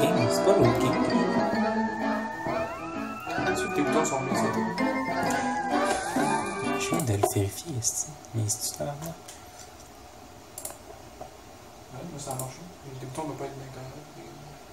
game? C'est pas l'autre game. Ceux tes boutons sont mis, c'est tout. Je viens de le vérifier. Mais c'est-tu ça marché. Les boutons ne doivent pas être bien corrects.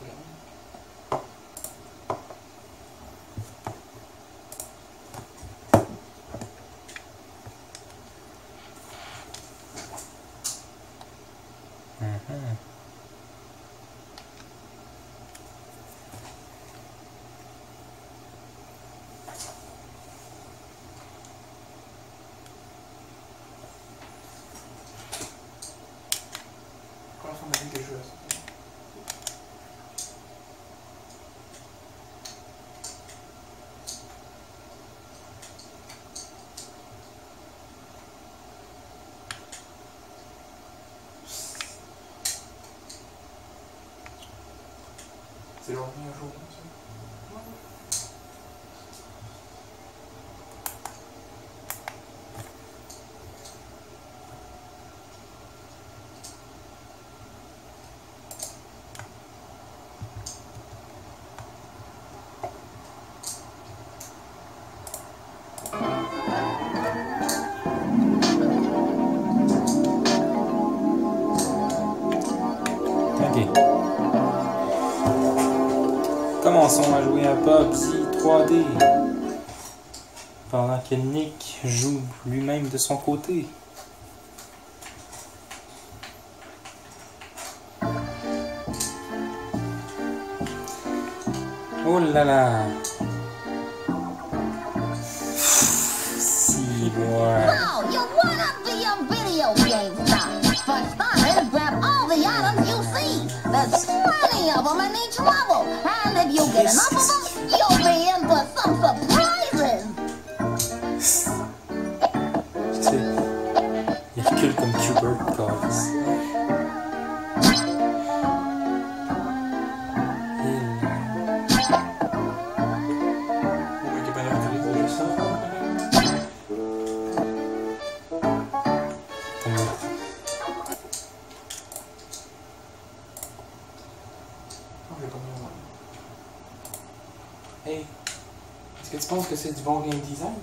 Vraiment. Mhm. Des jeux, là, c'est- C'est Commençons à jouer à PUBG 3D. Pendant que Nick joue lui-même de son côté. Oh là là. him. I'm a little steal him, but some surprises.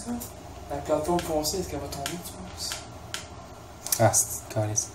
Ça? La plateforme foncée, est-ce qu'elle va tomber, tu penses? Ah, c'est ça.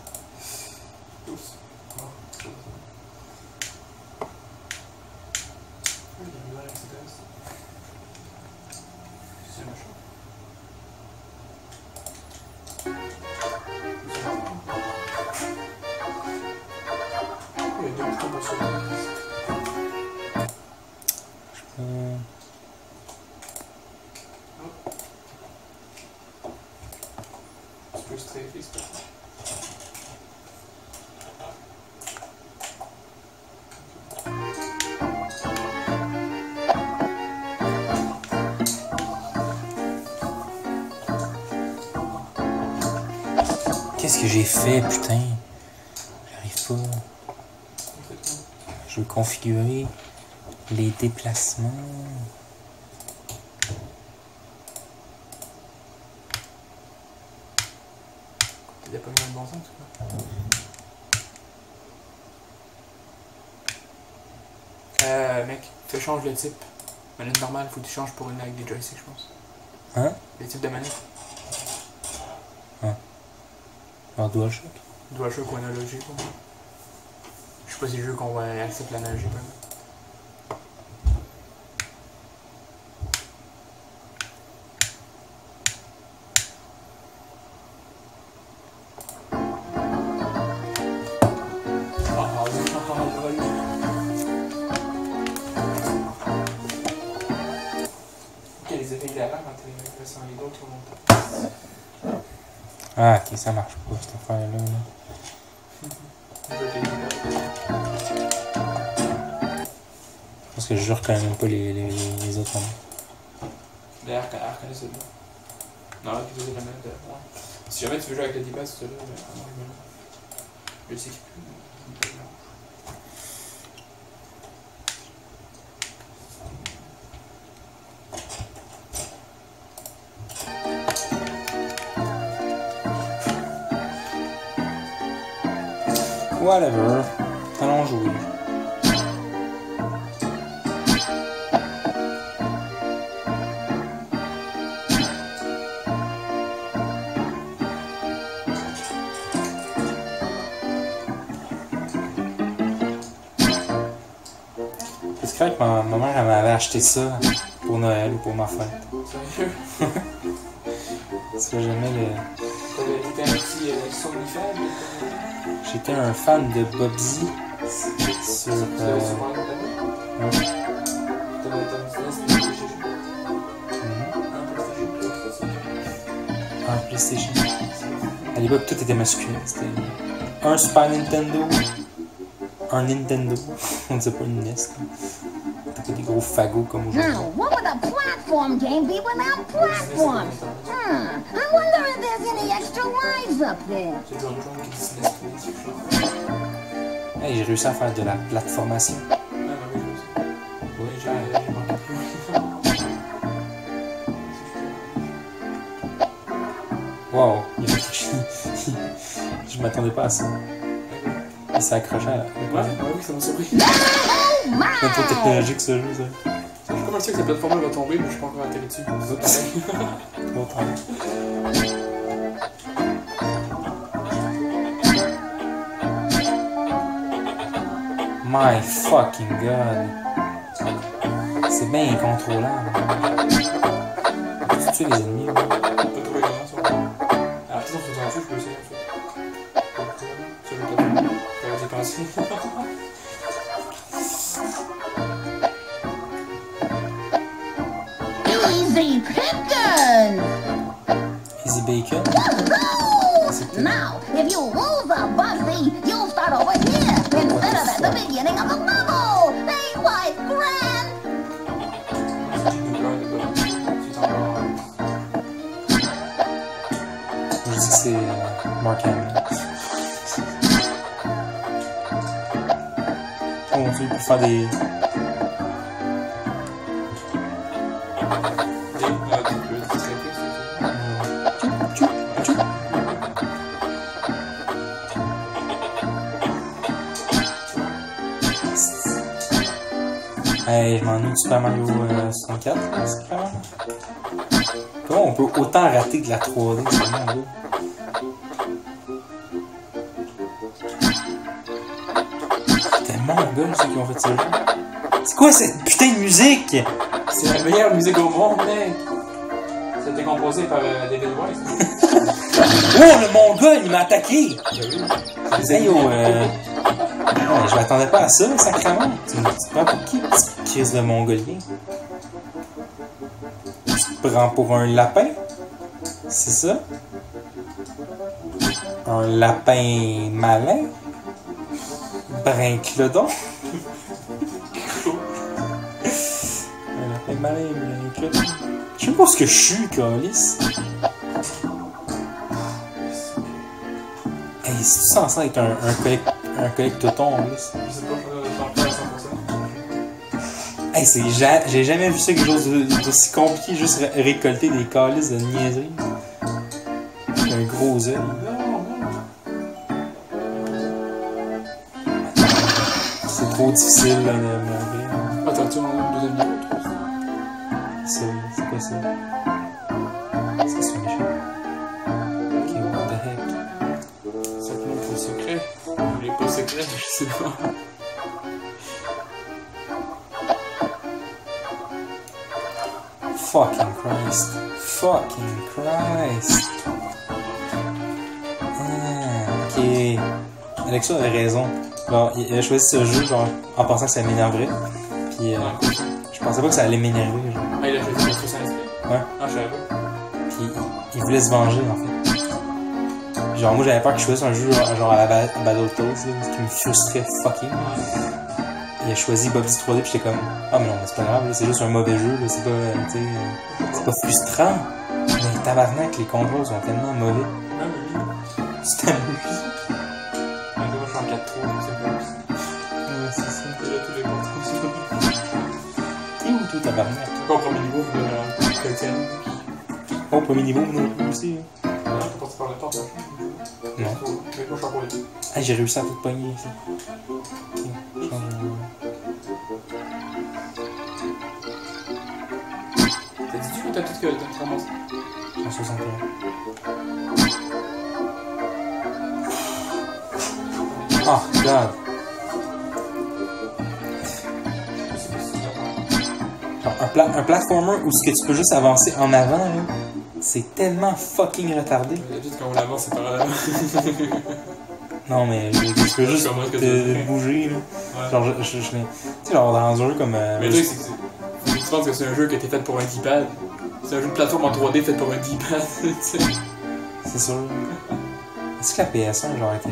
Que j'ai fait, putain? J'arrive pas. Je veux configurer les déplacements. Il a pas mis dans le bon sens, quoi. Euh, mec, fais change le type. Manette normale, faut que tu changes pour une avec des joysticks, je pense. Hein? Les types de manettes. En DualShock? DualShock ou analogique. Je sais pas si le jeu qu'on va accepter l'analogique, même. Ok, les effets quand tu les mets sur les le monde. Ah, ok, ça marche pas, cette affaire-là. là. Parce que je reconnais même pas les, les, les autres noms. Mais elle, reconnaît- celui-là. Non, elle utilise la ouais. Si jamais tu veux jouer avec D-pad, c'est celui-là. Je sais qu'il Whatever. Allons jouer. C'est correct que ma, ma mère m'avait acheté ça pour Noël ou pour ma fête. Sérieux? Parce que j'aimais le. Un petit euh? J'étais un fan de Bobsy sur. Euh, Mhm. un PlayStation? Un PlayStation. À l'époque, tout était masculin. C'était un Super Nintendo, un Nintendo. On disait pas une NES. C'était pas des gros fagots comme aujourd'hui. Now, what would a platform game be without platforms? Hmm, I wonder if there's any extra lives up there. Hey, j'ai réussi à faire de la plateformation. Ah. Wow, Je m'attendais pas à ça. Il s'est accroché à la. Ouais, ouais, oui, ça m'a surpris. Oh C'est trop my! technologique ce jeu, ça. Je suis comme sûr que cette plateforme va tomber, mais je suis pas encore atterri dessus. C'est My fucking god. C'est bien incontrôlable. Tu tues les ennemis. Pas ça. Ah, peut-être on se fait en je peux essayer. Ça, je vais. Easy pickings! Easy Bacon. Now, if you lose a beginning of the level. Ain't life grand? C'est une Je blague, dis que c'est euh, Mark Super Mario euh, 64, là, c'est clair. Comment on peut autant rater de la 3D, c'est vraiment beau. C'était mongol ceux qui ont fait jeu. C'est quoi cette putain de musique? C'est la meilleure musique au monde, mec! Ça a été composé par euh, David Wise. Oh, le mongol, il m'a attaqué! Hey, yo, euh... je m'attendais pas à ça, sacrément. Tu me prends pour qui, de mongolien? Tu te prends pour un lapin? C'est ça? Un lapin malin? Brinclodon? un lapin malin, brinclodon. Je sais pas ce que je suis, Calis. Hey, c'est tout censé être un, un, collect, un collectoton. Je sais pas, Hey, c'est ja- j'ai jamais vu ça quelque chose d'aussi compliqué, juste ré- récolter des calices de niaiseries. Un gros œil. C'est trop difficile là, de. Attends, tu un deuxième niveau? Ça, c'est quoi ça? C'est c'est un méchant. Ok, what the heck? C'est un peu le secret. Ou les pas secrets, je sais pas. Fucking Christ. Fucking Christ. Ah, ok. Alexia avait raison. Genre, il a choisi ce jeu genre, en pensant que ça m'énerverait. Puis euh, je pensais pas que ça allait m'énerver. Ah, il a choisi notre Saint-Esprit. Ouais. Ah, je savais pas. Puis il, voulait se venger en fait. Genre, moi j'avais peur que je fasse un jeu genre, genre à la ba- Battletoads, ce qui me frustrait fucking. Il a choisi Bobby 3D, puis j'étais comme, ah, mais non, c'est pas grave, c'est juste un mauvais jeu, c'est pas, euh, euh, c'est pas frustrant. Mais tabarnak, les contrôles sont tellement mauvais. Lui. C'est tellement. Un gars, je suis en 4-3, c'est pas Ouais, c'est ça. Là tous les contrôles. T'es où, toi, tabarnak? Encore au premier niveau, vous avez quelqu'un. Oh, premier niveau, non plus aussi. hein. Parti par la porte, là. Non. Mais je les deux. Ah, j'ai réussi à tout pogner ici. Ramassé 161. Oh, God. Je sais pas si c'est Genre, un, pla- un platformer où ce que tu peux juste avancer en avant, là, c'est tellement fucking retardé. D'habitude, quand on l'avance, c'est par là. Non, mais je- tu peux juste te tu fais? bouger, là. Ouais. Genre, je, je, je- tu sais, genre, dans un jeu comme. euh, Mais le truc, c'est que tu penses que c'est un jeu qui a été fait pour un D-pad. C'est un jeu de plateforme en 3D fait pour un D-pad. tu sais. c'est sûr. Est-ce que la PS1, genre, était.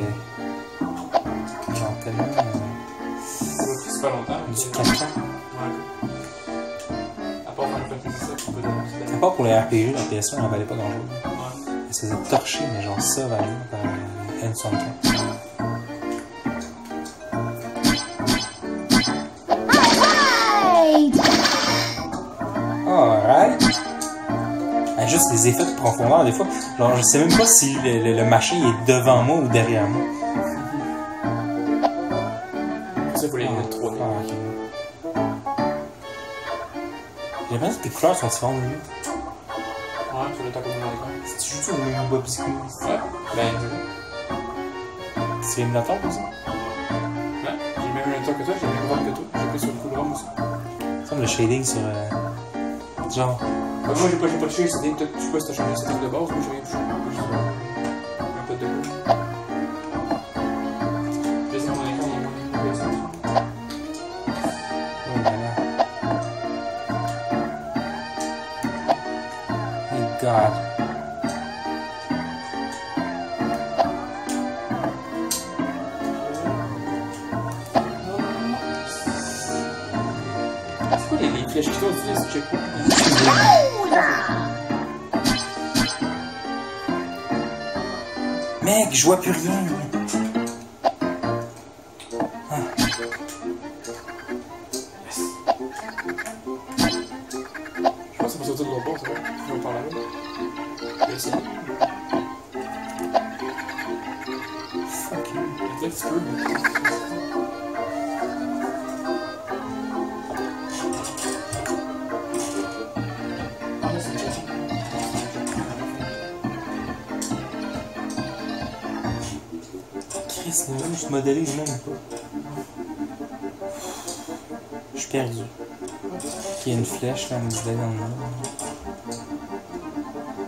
Genre, tellement. euh, Ça pris super longtemps. du. Ouais. À part Final Fantasy À part pour les RPG, la PS1, elle valait pas grand chose. Ouais. Elle se faisait torcher, mais genre, ça valait par euh, N64. Juste les effets de profondeur, des fois. Genre, je sais même pas si le, le- le machin est devant moi ou derrière moi. Ça, faut les mettre 3D. Ah. J'ai l'impression que tes couleurs sont différentes de lui. Ouais, sur le temps qu'on est dans l'écran. C'est juste au même Bob. Ouais. Ben, C'est éliminatoire pour ça? ouais. J'ai même un que toi, j'ai même voir que toi. J'ai pris sur le coup de rhum aussi. Il me le shading sur. euh, genre. Thank może God. Je vois plus rien. Je même pas. Je suis perdu. Il y a une flèche là, me dit d'aller dans le mur.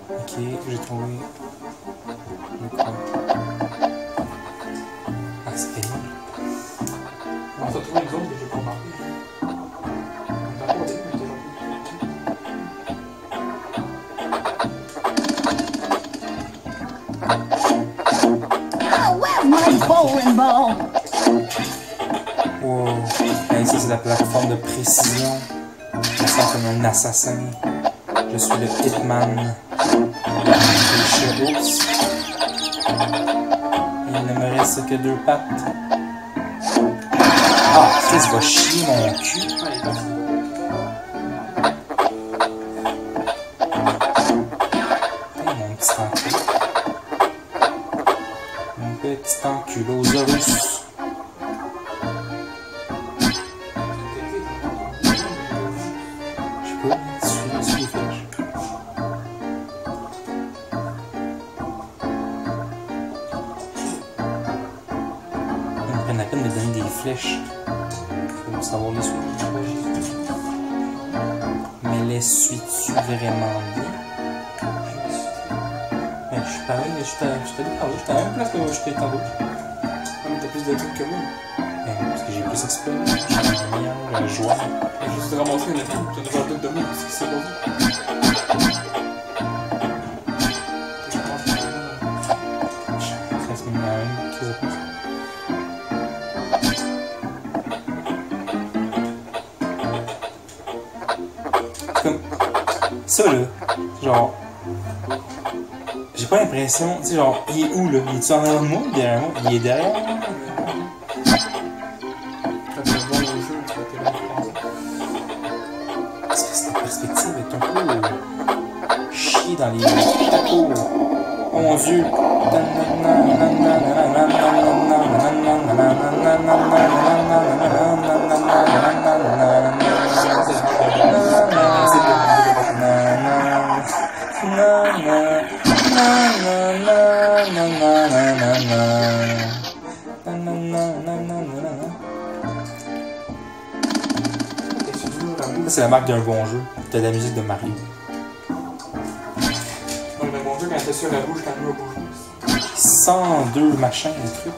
Ok, j'ai trouvé bowling ball? Wow. Hey, ça, c'est la plateforme de précision. Je sens comme un assassin. Je suis le Hitman. Oups. Il ne me reste que deux pattes. Ah, Chris va chier mon cul. Prennent la peine de me donner des flèches. Faut savoir les suivre. Mais les suis-tu vraiment bien? Mais je suis pareil, à- je suis allé par là, j'étais à la même place que j'étais tantôt. Mais t'as plus de trucs que moi. Ben, parce que j'ai plus je suis un meilleur euh, joueur. Et je suis ramassé une fille, as déjà tout de moi, qu'est-ce qui s'est passé? Genre. J'ai pas l'impression. Tu sais, genre, il est où là? Il est-tu en de derrière moi Il est derrière moi? Parce que cette perspective est un peu. chier dans les tacos. Oh mon. C'est la marque d'un bon jeu. T'as de la musique de Mario. Mon jeu, quand t'es sur la bouche, quand le mur bouge. 102 machins, des trucs.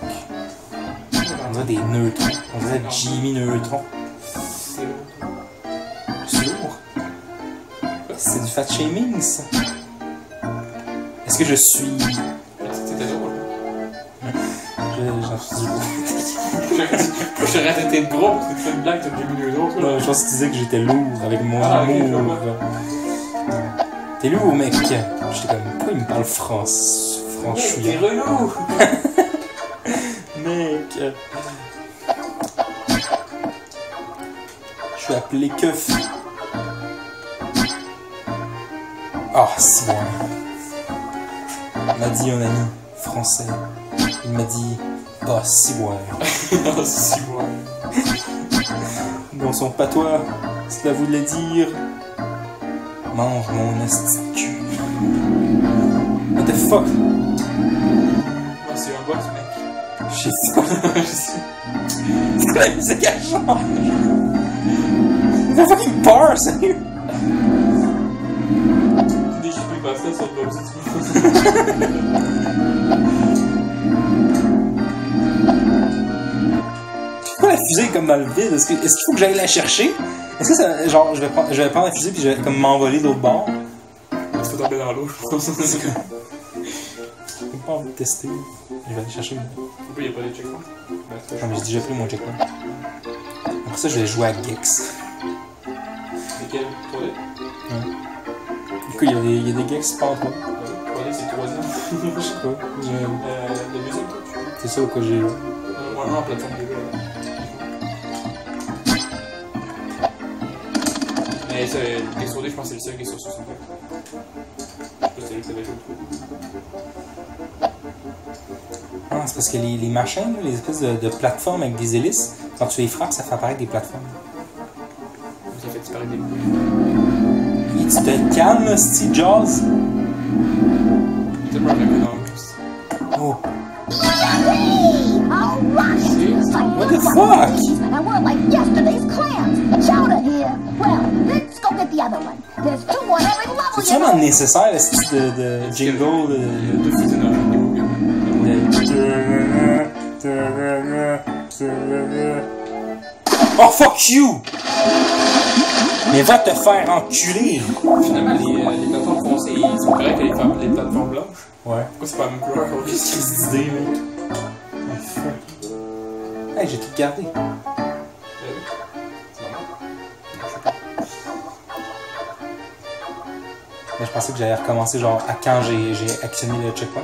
On dirait des neutrons. On dirait Jimmy Neutron. C'est lourd. C'est lourd. C'est du fat shaming, ça. Est-ce que je suis. C'était drôle. je- J'en suis J'aurais arrêté de gros parce que tu fais une blague, déjà mis deux autres. Non, je pense que tu disais que j'étais lourd avec mon Ah, vois. T'es lourd, mec. J'étais comme, pourquoi il me parle France, T'es franchouillard? relou! Mec. euh, Je suis appelé Keuf. Ah, si bon. M'a dit un ami français. Il m'a dit, ah. Non, c'est si bon. Dans son patois, cela voulait dire Mange mon cul. What the fuck? Ah, c'est un boss, mec. Je sais pas. C'est quoi la musique à? C'est fucking peur, sérieux? Peux passer sur le Pourquoi la fusée est comme dans le vide? Est-ce que- est-ce qu'il faut que j'aille la chercher? Est-ce que ça, genre, je vais prendre, je vais prendre la fusée puis je vais comme m'envoler de l'autre bord? tu peux tomber dans l'eau, je pense. J'ai pas envie de tester. Je vais aller chercher. Pourquoi il n'y a pas de checkpoint? Non, mais j'ai déjà pris mon checkpoint. Après ça, je vais jouer à Gex. Lesquels? 3D? Du coup, il y a des, il y a des Gex pas entre Je sais pas. j'ai- Euh, la deuxième, toi, C'est ça quoi j'ai Moi, un en plateforme de. Mais ça, les sur D, je pense que c'est le seul qui est sur 64. Je sais que joué au trou. Ah, c'est parce que les, les machins, là, les espèces de, de plateformes avec des hélices, quand tu les frappes, ça fait apparaître des plateformes. Ça fait disparaître des boules. Et tu te calmes, Steve Jaws? Oh, What the fuck? And we're like yesterday's clams. Chowder here. Well, let's go get the other one. There's two on every level, c'est you vraiment know. nécessaire, le style de, de jingle, Il y a de... Oh, fuck you! Mais va te faire enculer! Finalement, les, les plateformes foncées, ils sont corrects avec les plateformes blanches. Ouais. Pourquoi c'est pas la même couleur qu'on risque? Qu'est-ce d'idée, mec? Oh, fuck. Hey, j'ai tout gardé. Euh, normal. Non, je sais pas. Mais je pensais que j'allais recommencer genre à quand j'ai j'ai actionné le checkpoint.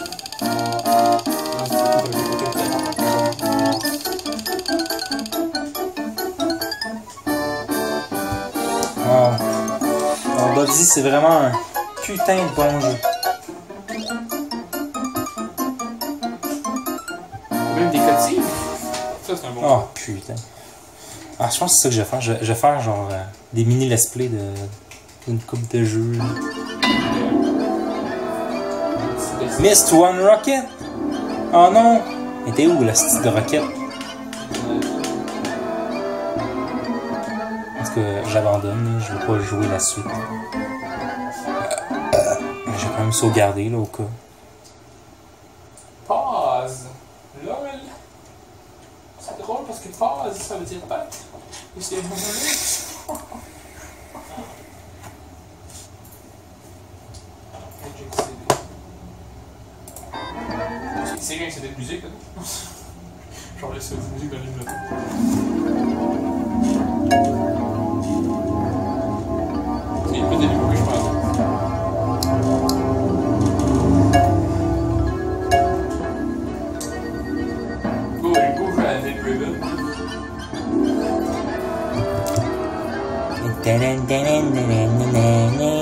c'est vraiment un putain de bon jeu. Même des cutscenes. Ça, c'est un bon Oh putain. Ah, je pense que c'est ça que je vais faire. Je, je vais faire genre euh, des mini let's play de d'une coupe de jeux. Missed One Rocket! Oh non! Elle était où la petite de? En tout cas, j'abandonne, je veux pas jouer la suite. Même sauvegardé là au cas. Pause. LOL. C'est drôle parce que pause, ça veut dire patte. Et c'est bon. C'est rien que c'était de musique, là. Genre laisser la musique dans l'émulateur. da da da da da da